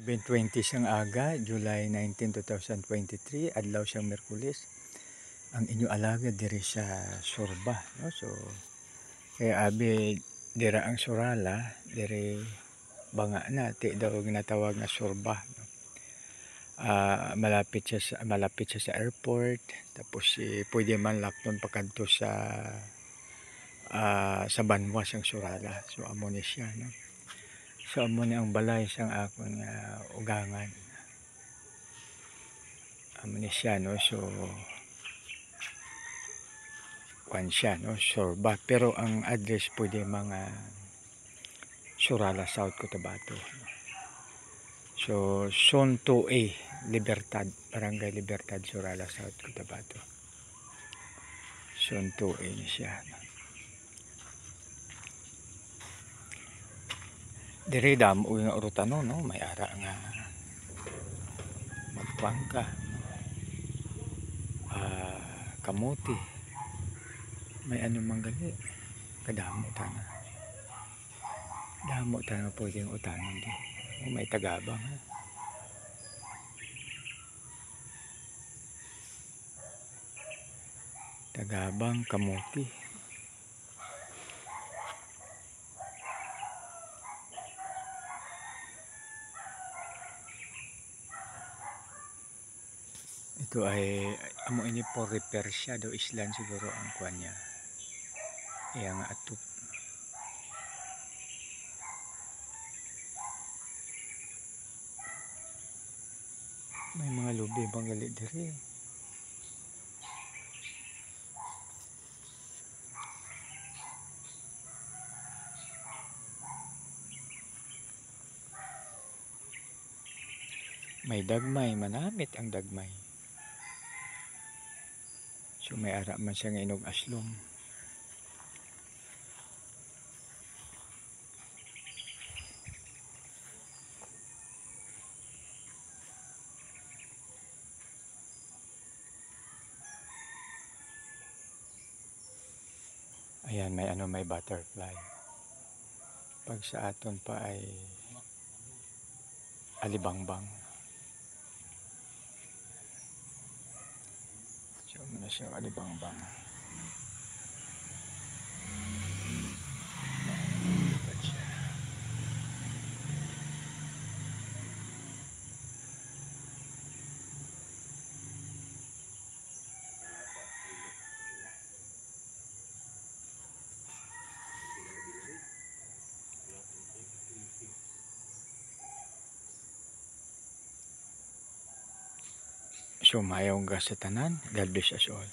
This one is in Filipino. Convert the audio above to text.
7.20 siyang aga, July 19, 2023, adlaw siyang Merkulis. Ang inyo alaga diri sa Sorba, no? So kaya abi dira ang Sorala, diri banga na ti daw ginatawag na Sorba, no? Ah, malapit siya sa malapit siya sa airport, tapos eh, pwede man lakton pakadto sa ah, sa Banwa siyang Sorala. So amo ni siya, no? So amo ni ang balay sang akong uh, ugangan. Amo ni siya no so kwan siya no Sorba pero ang address pwede mga Surala South Cotabato. So Zone 2A Libertad Barangay Libertad Surala South Cotabato. Zone 2A ni siya. No? Dire dam uy nga urutano no? May ara nga. Magpangka. Ah kamuti. May ano manggali? Kadamo tana damo tana pwedeng utanon di oh, may tagabang ha? Tagabang kamuti Ito ay amo ini for repair siya do islan siguro ang kuan niya. Iya nga atop. May mga lubi bang gali diri. May dagmay, manamit ang dagmay. So may ara man siya nga inog aslom. Ayan, may ano, may butterfly. Pag sa aton pa ay alibangbang. 亲爱的帮帮。So, mayong gas sa tanan. God bless us all.